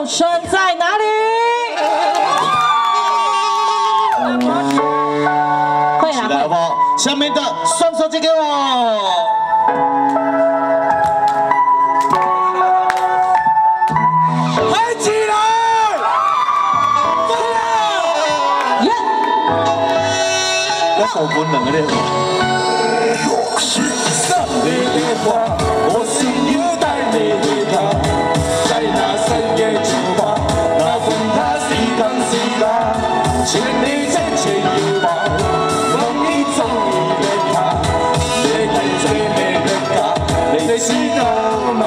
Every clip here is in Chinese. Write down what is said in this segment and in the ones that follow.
笑声在哪里？会起来好不好？下面的双手借给我。嗨起来！耶！我手分两个咧。他，最美的他，你知道吗？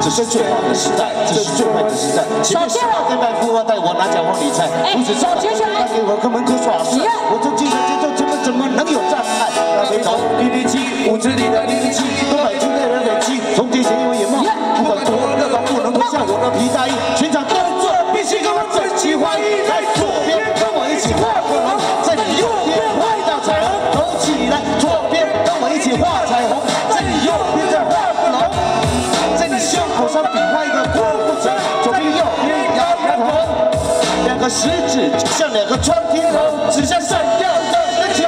这是最好的时代，这是最坏的时代。前面十八代拜富二代，我拿奖帮你猜。不止手接下来给我看门口耍帅，我从精神节奏怎么怎么能有障碍？那回头零零七，屋子里的零零七，个食指就像两个穿天猴，指向闪耀的灯球。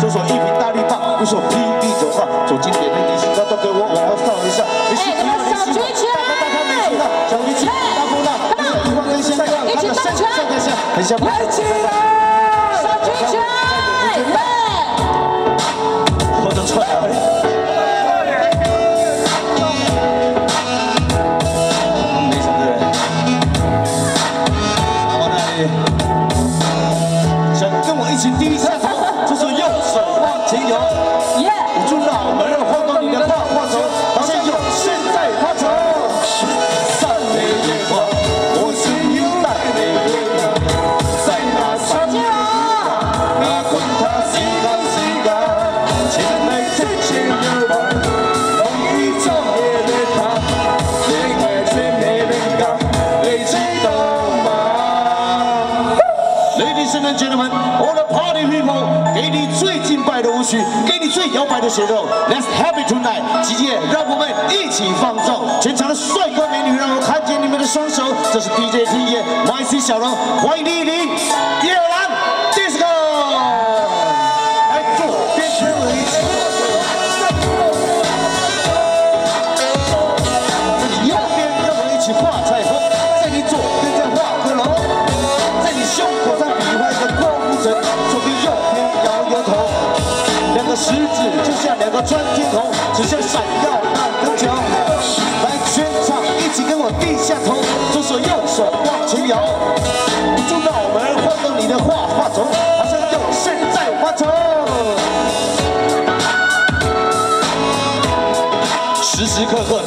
左手一瓶大力棒，右手霹雳九号，走经典的地形高都给我往后上一下，没事不要你喜欢，大哥大他没喜欢，小鱼气大波浪，你的一晃跟香港，他的身上很像很像。来起来！手举起来，对，我都出来了。没什么人。然后呢，想跟我一起低下头，就是右手往前摇，耶！捂住脑门，晃动你的画画轴，兄弟们 all the party people，给你最敬拜的舞曲，给你最摇摆的血肉，Let's happy tonight，集结，让我们一起放纵，全场的帅哥美女，让我看见你们的双手，这是 DJ T 爷，YC 小龙，欢迎莅临食指就像两个穿天筒，指向闪耀那灯球。来，全场一起跟我低下头，左手右手往前摇，捂住脑门，晃动你的画画轴，好像有现在花丛。时时刻刻，